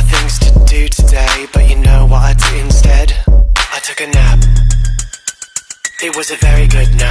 of things to do today, but you know what I did instead? I took a nap. It was a very good nap.